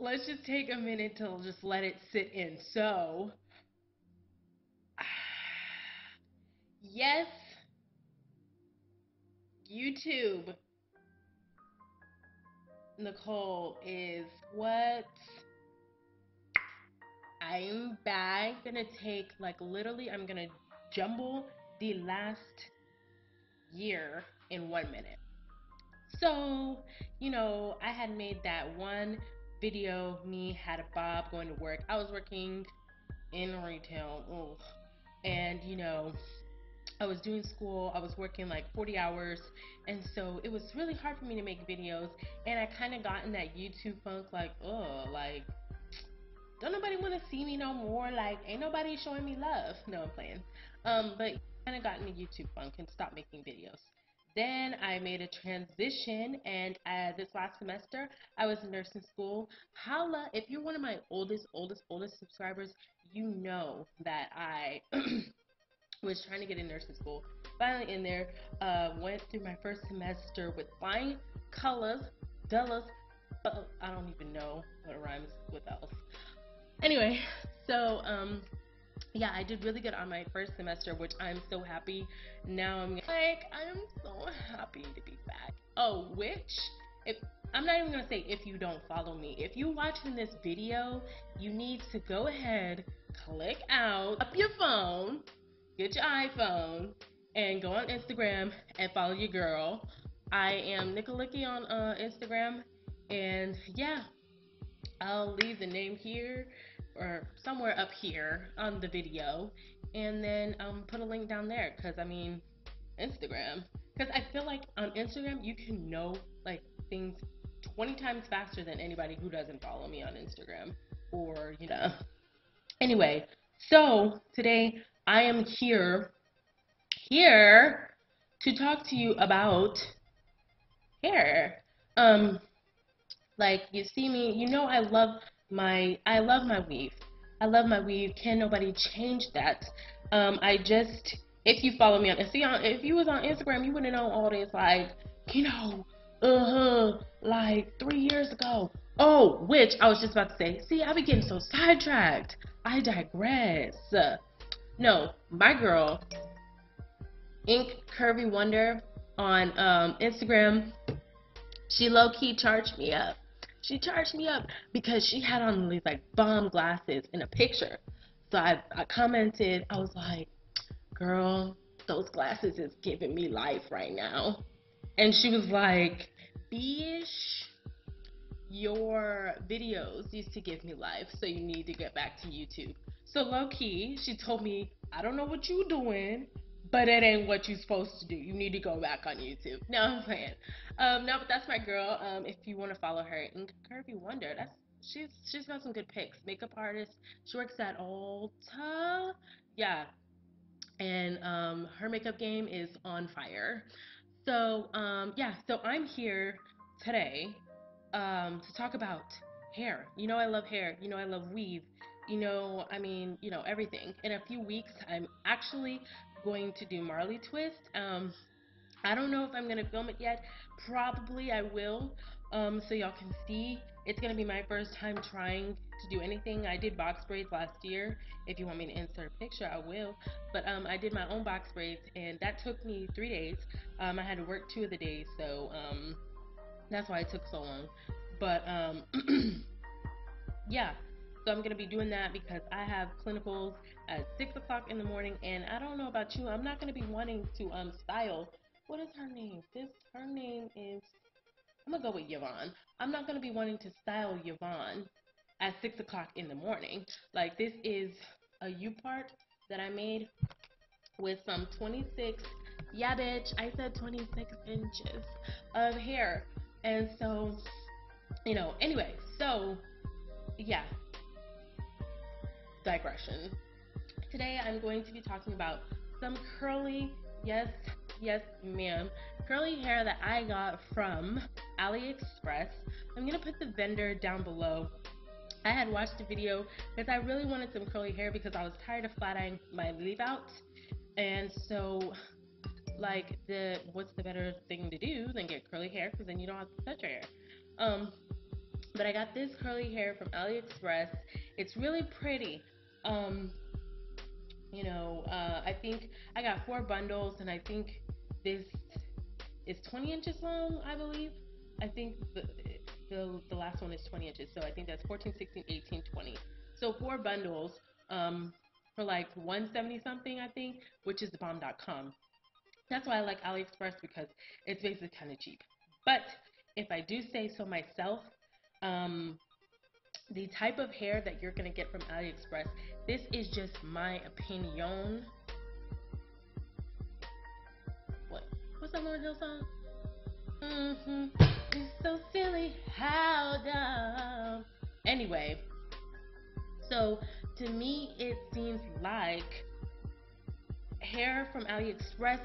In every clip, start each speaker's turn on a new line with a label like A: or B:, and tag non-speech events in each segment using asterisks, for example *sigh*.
A: let's just take a minute to just let it sit in. So, *sighs* yes, YouTube, Nikole, is what I'm back. Gonna take, like, literally, I'm gonna jumble the last year in one minute. So, you know, I had made that one video, me had a bob going to work. I was working in retail, and you know, I was doing school, I was working like 40 hours, and so it was really hard for me to make videos. And I kind of got in that YouTube funk, like, oh, like, don't nobody want to see me no more. Like, ain't nobody showing me love. No, I'm playing. Um, but kind of got in the YouTube funk and stopped making videos. Then I made a transition, and uh, this last semester I was in nursing school. Holla, if you're one of my oldest, oldest, oldest subscribers, you know that I *clears throat* was trying to get in nursing school. Finally in there, uh, went through my first semester with flying colors, Dallas. Uh, I don't even know what rhymes with else. Anyway, so um, yeah, I did really good on my first semester, which I'm so happy. Now I'm like, I'm so happy to be back. Oh, which, if I'm not even gonna say if you don't follow me. If you're watching this video, you need to go ahead, click out up your phone, get your iPhone, and go on Instagram and follow your girl. I am Nicolikki on uh, Instagram, and yeah, I'll leave the name here or somewhere up here on the video and then um, put a link down there because I mean Instagram. Because I feel like on Instagram you can know like things 20 times faster than anybody who doesn't follow me on Instagram or you know. Anyway so today I am here here to talk to you about hair. Um like you see me you know I love my I love my weave. I love my weave. Can nobody change that? Um, I just if you follow me on see on if you was on Instagram, you wouldn't know all this like you know uh huh like three years ago. Oh, which I was just about to say. See, I be getting so sidetracked. I digress. No, my girl, Ink Curvy Wonder on um, Instagram, she low key charged me up she charged me up because she had on these like bomb glasses in a picture. So I, I commented, I was like, girl, those glasses is giving me life right now. And she was like, Bish, your videos used to give me life, so you need to get back to YouTube. So low key, she told me, I don't know what you doing, but it ain't what you're supposed to do. You need to go back on YouTube. No, I'm playing. Um, no, but that's my girl. Um, if you want to follow her, Ink Curvy Wonder. That's she's she's got some good pics. Makeup artist. She works at Ulta. Yeah, and um, her makeup game is on fire. So um, yeah, so I'm here today um, to talk about hair. You know I love hair. You know I love weave. You know, I mean, you know, everything. In a few weeks, I'm actually going to do Marley Twist. Um, I don't know if I'm going to film it yet. Probably I will, um, so y'all can see. It's going to be my first time trying to do anything. I did box braids last year. If you want me to insert a picture, I will. But um, I did my own box braids, and that took me three days. Um, I had to work two of the days, so um, that's why it took so long. But um, *clears throat* yeah, so I'm going to be doing that because I have clinicals at 6 o'clock in the morning. And I don't know about you, I'm not going to be wanting to um style. What is her name? This Her name is, I'm going to go with Yvonne. I'm not going to be wanting to style Yvonne at 6 o'clock in the morning. Like this is a U part that I made with some 26, yeah bitch, I said 26 inches of hair. And so, you know, anyway, so yeah, digression. Today I'm going to be talking about some curly, yes, yes, ma'am, curly hair that I got from AliExpress. I'm going to put the vendor down below. I had watched the video because I really wanted some curly hair because I was tired of flat ironing my leave out. And so, like, the what's the better thing to do than get curly hair because then you don't have to touch your hair. Um, But I got this curly hair from AliExpress. It's really pretty. Um, you know, uh, I think I got four bundles, and I think this is 20 inches long, I believe. I think the, the, the last one is 20 inches, so I think that's 14, 16, 18, 20. So four bundles um, for like 170 something, I think, which is bomb.com. That's why I like AliExpress because it's basically kind of cheap. But if I do say so myself, um, the type of hair that you're gonna get from AliExpress, this is just my opinion. What? What's that Lauryn Hill song? Mm-hmm. It's so silly how dumb. Anyway, so to me, it seems like hair from AliExpress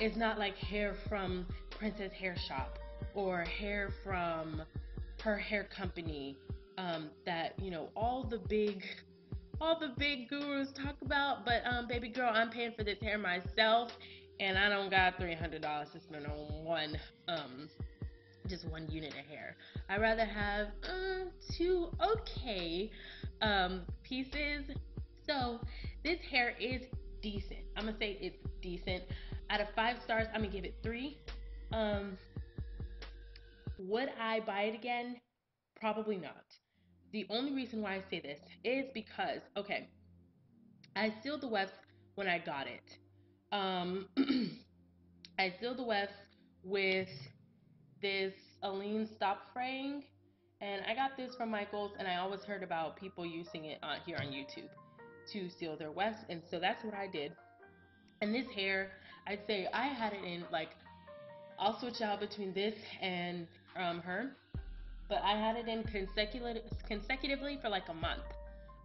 A: is not like hair from Princess Hair Shop or hair from her hair company um, that you know all the big all the big gurus talk about but um, baby girl i'm paying for this hair myself and i don't got $300 to spend on one um, just one unit of hair. I'd rather have uh, two okay um, pieces. So this hair is decent. I'm gonna say it's decent. Out of five stars i'm gonna give it three. Um, would I buy it again? Probably not. The only reason why I say this is because, okay, I sealed the wefts when I got it. Um, *clears throat* I sealed the wefts with this Aleene stop fraying, and I got this from Michaels, and I always heard about people using it uh, here on YouTube to seal their wefts, and so that's what I did. And this hair, I'd say I had it in like I'll switch out between this and um, her, but I had it in consecutive, consecutively for like a month.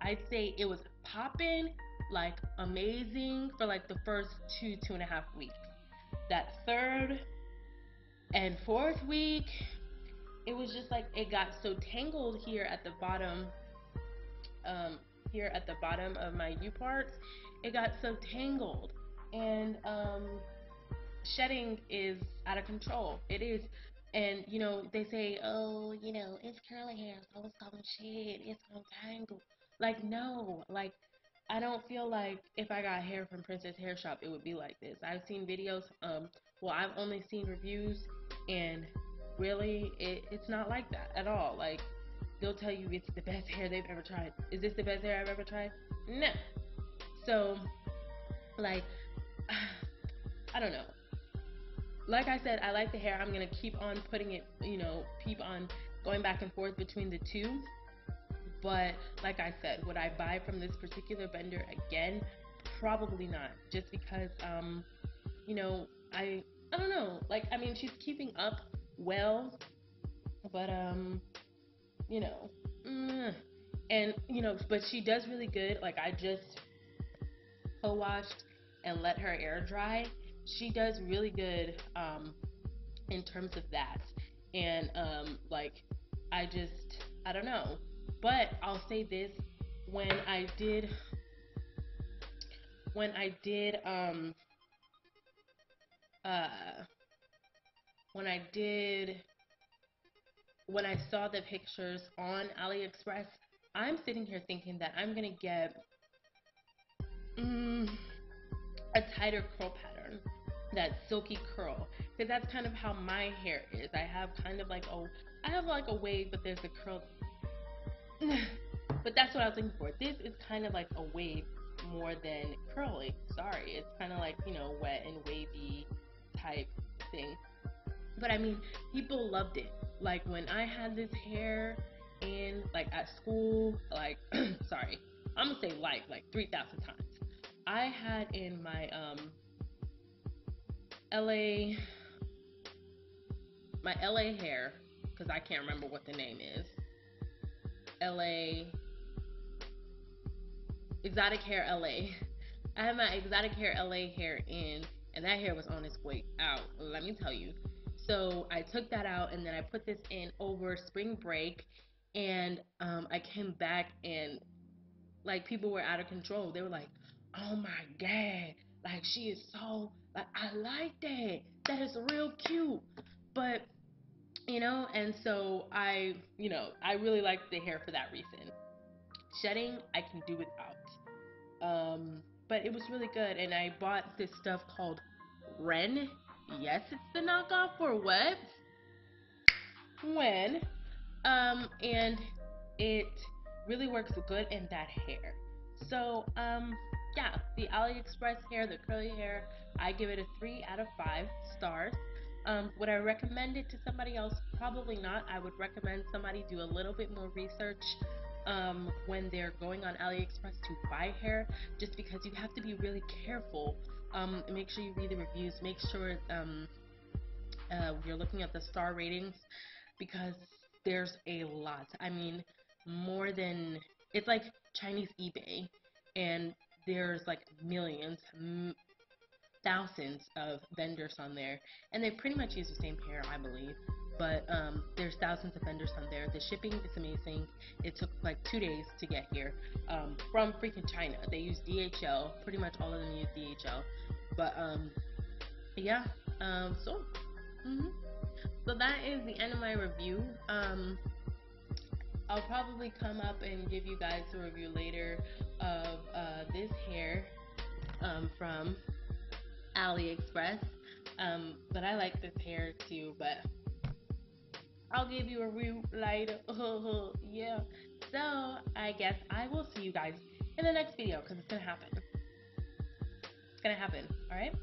A: I'd say it was popping like amazing for like the first two, two and a half weeks. That third and fourth week, it was just like it got so tangled here at the bottom, um, here at the bottom of my U parts. It got so tangled. And um, shedding is out of control. It is. And, you know, they say, oh, you know, it's curly hair, so it's gonna shed, it's gonna tangle. Like, no. Like, I don't feel like if I got hair from Princess Hair Shop, it would be like this. I've seen videos, um, well, I've only seen reviews, and really, it, it's not like that at all. Like, they'll tell you it's the best hair they've ever tried. Is this the best hair I've ever tried? No. So, like, *sighs* I don't know like I said, I like the hair. I'm gonna keep on putting it, you know, keep on going back and forth between the two. But like I said, would I buy from this particular vendor again? Probably not. Just because, um, you know, I I don't know. Like I mean, she's keeping up well, but um, you know, mm, and you know, but she does really good. Like I just co-washed and let her air dry she does really good um, in terms of that. And um, like, I just, I don't know. But I'll say this: when I did, when I did, um, uh, when I did, when I saw the pictures on AliExpress, I'm sitting here thinking that I'm gonna get. Mm, tighter curl pattern, that silky curl, because that's kind of how my hair is. I have kind of like a, I have like a wave, but there's a curl. but that's what I was looking for. This is kind of like a wave more than curly. Sorry, it's kind of like you know wet and wavy type thing. But I mean, people loved it. Like when I had this hair in like at school, like *clears throat* sorry, I'm gonna say like like three thousand times. I had in my um, LA, my LA hair, because I can't remember what the name is. LA, Exotic Hair LA. I had my Exotic Hair LA hair in, and that hair was on its way out, let me tell you. So I took that out, and then I put this in over spring break, and um, I came back, and like people were out of control. They were like, oh my god, like she is so like I like that. That is real cute. But you know, and so I, you know, I really like the hair for that reason. Shedding, I can do without. Um, but it was really good, and I bought this stuff called Ren. Yes, it's the knockoff for what? Wen. Um, and it really works good in that hair. So, um, yeah, the AliExpress hair, the curly hair, I give it a 3 out of 5 stars. Um, would I recommend it to somebody else? Probably not. I would recommend somebody do a little bit more research um, when they're going on AliExpress to buy hair, just because you have to be really careful. Um, make sure you read the reviews. Make sure um, uh, you're looking at the star ratings because there's a lot. I mean, more than it's like Chinese eBay, and there's like millions, m- thousands of vendors on there, and they pretty much use the same hair, I believe. But um, there's thousands of vendors on there. The shipping is amazing. It took like two days to get here um, from freaking China. They use DHL. Pretty much all of them use DHL. But um, yeah. Um, so. Mm-hmm. So that is the end of my review. Um, I'll probably come up and give you guys a review later of uh, this hair um, from AliExpress. Um, but I like this hair too, but I'll give you a review later. *laughs* yeah. So I guess I will see you guys in the next video because it's gonna happen. It's gonna happen. All right.